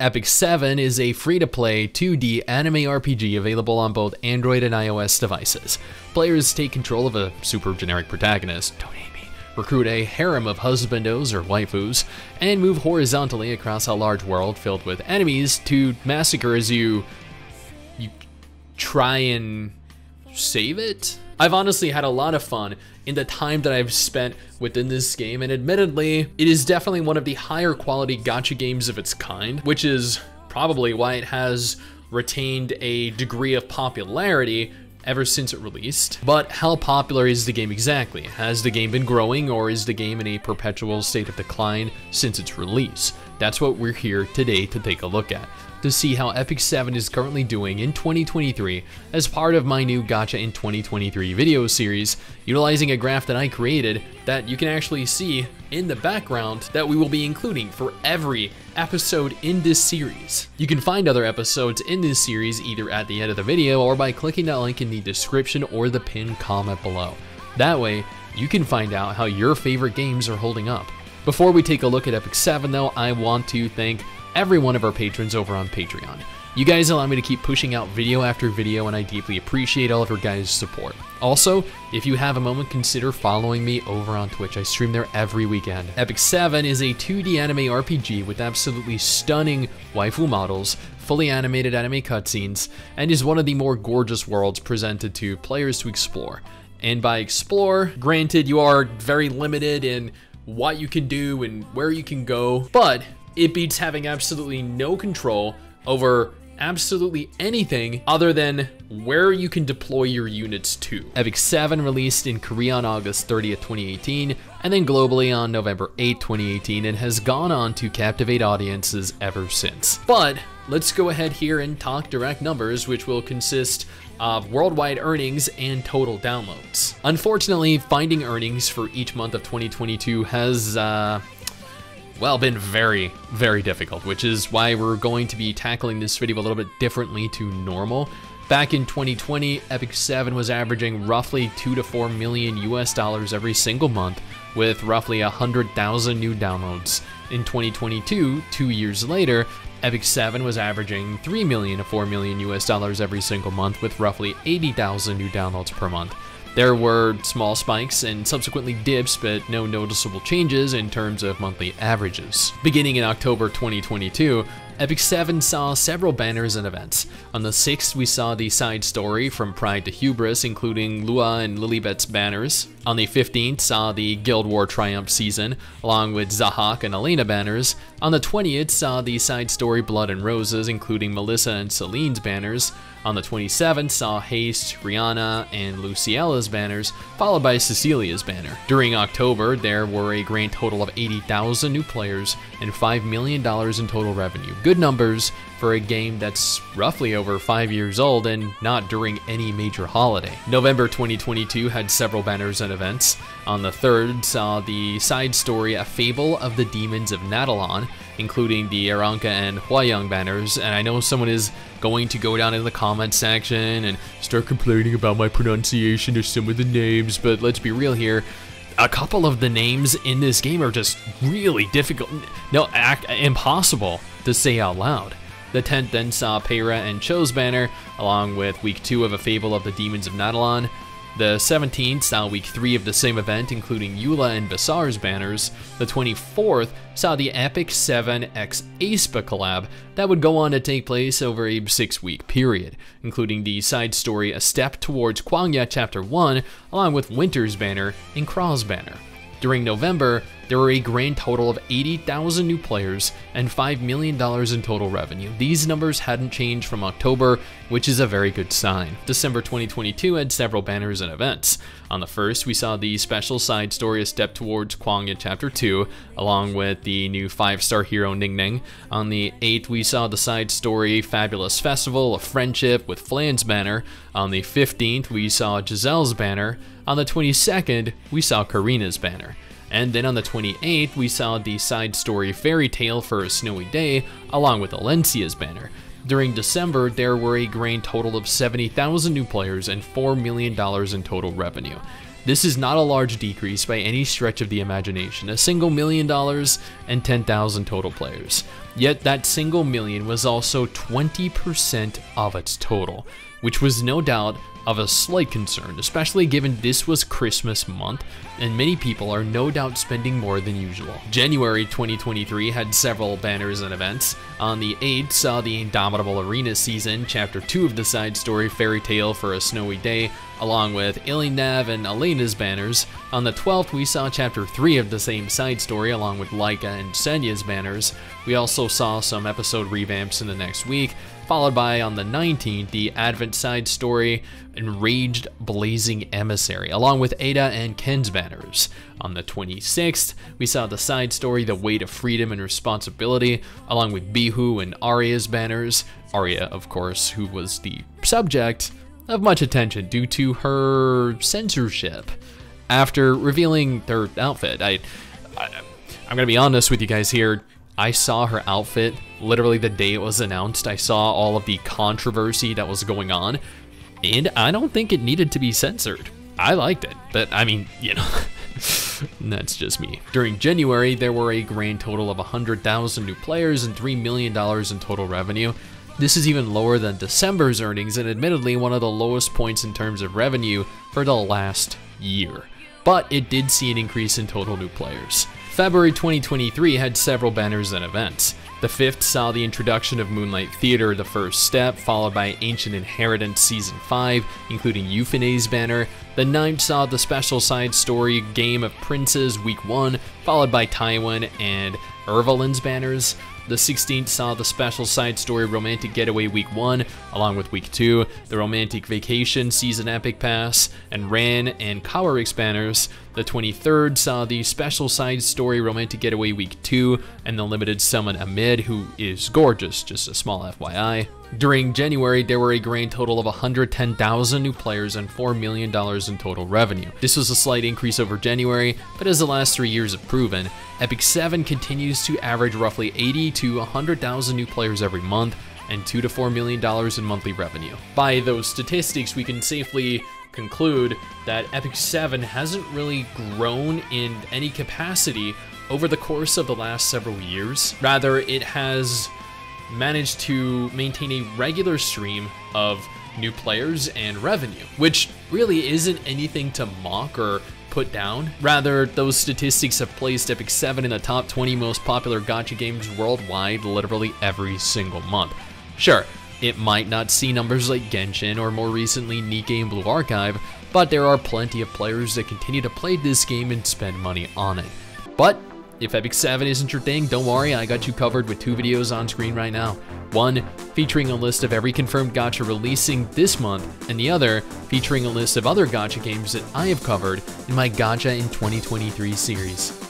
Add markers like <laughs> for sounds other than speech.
Epic 7 is a free-to-play 2D anime RPG available on both Android and iOS devices. Players take control of a super generic protagonist, don't hate me, recruit a harem of husbandos or waifus, and move horizontally across a large world filled with enemies to massacre as you you try and save it. I've honestly had a lot of fun in the time that I've spent within this game, and admittedly, it is definitely one of the higher quality gacha games of its kind, which is probably why it has retained a degree of popularity ever since it released. But how popular is the game exactly? Has the game been growing or is the game in a perpetual state of decline since its release? That's what we're here today to take a look at to see how Epic 7 is currently doing in 2023 as part of my new Gacha in 2023 video series, utilizing a graph that I created that you can actually see in the background that we will be including for every episode in this series. You can find other episodes in this series either at the end of the video or by clicking that link in the description or the pinned comment below. That way, you can find out how your favorite games are holding up. Before we take a look at Epic 7 though, I want to thank every one of our patrons over on Patreon. You guys allow me to keep pushing out video after video, and I deeply appreciate all of your guys' support. Also, if you have a moment, consider following me over on Twitch. I stream there every weekend. Epic 7 is a 2D anime RPG with absolutely stunning waifu models, fully animated anime cutscenes, and is one of the more gorgeous worlds presented to players to explore. And by explore, granted, you are very limited in what you can do and where you can go, but it beats having absolutely no control over absolutely anything other than where you can deploy your units to. Epic 7 released in Korea on August 30th, 2018, and then globally on November 8, 2018, and has gone on to captivate audiences ever since. But let's go ahead here and talk direct numbers, which will consist of worldwide earnings and total downloads. Unfortunately, finding earnings for each month of 2022 has uh, well, been very, very difficult, which is why we're going to be tackling this video a little bit differently to normal. Back in 2020, Epic 7 was averaging roughly 2 to 4 million US dollars every single month, with roughly 100,000 new downloads. In 2022, two years later, Epic 7 was averaging 3 million to 4 million US dollars every single month, with roughly 80,000 new downloads per month. There were small spikes and subsequently dips, but no noticeable changes in terms of monthly averages. Beginning in October 2022, Epic 7 saw several banners and events. On the 6th, we saw the side story from Pride to Hubris, including Lua and Lilibet's banners. On the 15th, saw the Guild War Triumph season, along with Zahhak and Elena banners. On the 20th, saw the side story Blood and Roses, including Melissa and Celine's banners. On the 27th, saw Haste, Rihanna, and Luciella's banners, followed by Cecilia's banner. During October, there were a grand total of 80,000 new players and $5 million in total revenue. Good numbers for a game that's roughly over 5 years old and not during any major holiday. November 2022 had several banners and events. On the 3rd, saw the side story A Fable of the Demons of Natalon, including the Arunka and Hwayoung banners, and I know someone is going to go down in the comment section and start complaining about my pronunciation of some of the names, but let's be real here a couple of the names in this game are just really difficult, no, impossible to say out loud. The 10th then saw Peira and Cho's banner, along with week 2 of A Fable of the Demons of Natalon, the 17th saw week 3 of the same event, including Eula and Basar's banners. The 24th saw the Epic 7 x aespa collab that would go on to take place over a 6 week period, including the side story A Step Towards Kwangya Chapter 1, along with Winter's banner and Krau's banner. During November, there were a grand total of 80,000 new players and $5 million in total revenue. These numbers hadn't changed from October, which is a very good sign. December 2022 had several banners and events. On the 1st, we saw the special side story A Step Towards Kwangya Chapter 2, along with the new 5-star hero Ning Ning. On the 8th, we saw the side story Fabulous Festival of Friendship with Flan's banner. On the 15th, we saw Giselle's banner. On the 22nd, we saw Karina's banner. And then on the 28th, we saw the side story Fairy Tale for a Snowy Day, along with Alencia's banner. During December, there were a grand total of 70,000 new players and $4 million in total revenue. This is not a large decrease by any stretch of the imagination, a single million dollars and 10,000 total players. Yet that single million was also 20% of its total, which was no doubt of a slight concern, especially given this was Christmas month and many people are no doubt spending more than usual. January 2023 had several banners and events. On the 8th saw the Indomitable Arena season, chapter 2 of the side story Fairy Tale for a Snowy Day, along with Ilynav and Elena's banners. On the 12th we saw chapter 3 of the same side story along with Laika and Senya's banners. We also saw some episode revamps in the next week, followed by on the 19th the Advent side story Enraged Blazing Emissary, along with Ada and Ken's banners. On the 26th, we saw the side story The Weight of Freedom and Responsibility, along with Bihu and Arya's banners. Arya, of course, who was the subject of much attention due to her censorship. After revealing their outfit, I, I I'm gonna be honest with you guys here. I saw her outfit literally the day it was announced. I saw all of the controversy that was going on, and I don't think it needed to be censored. I liked it, but I mean, you know, <laughs> that's just me. During January, there were a grand total of 100,000 new players and $3 million in total revenue. This is even lower than December's earnings and admittedly one of the lowest points in terms of revenue for the last year. But it did see an increase in total new players. February 2023 had several banners and events. The fifth saw the introduction of Moonlight Theater, The First Step, followed by Ancient Inheritance Season 5, including Euphene's banner. The ninth saw the special side story Game of Princes Week 1, followed by Tywin and Ervalen's banners. The 16th saw the special side story Romantic Getaway Week 1, along with Week 2, the Romantic Vacation Season Epic Pass, and Ran and Kawerik's banners. The 23rd saw the special side story Romantic Getaway Week 2, and the limited summon Amid, who is gorgeous, just a small FYI. During January, there were a grand total of 110,000 new players and $4 million in total revenue. This was a slight increase over January, but as the last three years have proven, Epic 7 continues to average roughly 80 to 100,000 new players every month and 2 to 4 million dollars in monthly revenue. By those statistics, we can safely conclude that Epic 7 hasn't really grown in any capacity over the course of the last several years. Rather, it has managed to maintain a regular stream of new players and revenue, which really isn't anything to mock or put down. Rather, those statistics have placed Epic 7 in the top 20 most popular gacha games worldwide literally every single month. Sure, it might not see numbers like Genshin or more recently Nikke and Blue Archive, but there are plenty of players that continue to play this game and spend money on it. But if Epic 7 isn't your thing, don't worry, I got you covered with two videos on screen right now. One featuring a list of every confirmed gacha releasing this month, and the other featuring a list of other gacha games that I have covered in my Gacha in 2023 series.